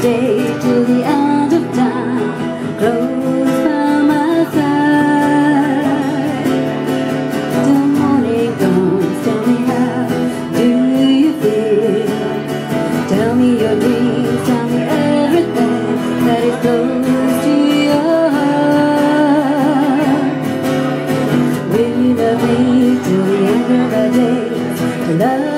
stay till the end of time, close by my side. Till morning comes, tell me how do you feel? Tell me your dreams, tell me everything that is close to your heart. Will you love me till the end of the days? Love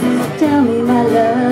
Tell me my love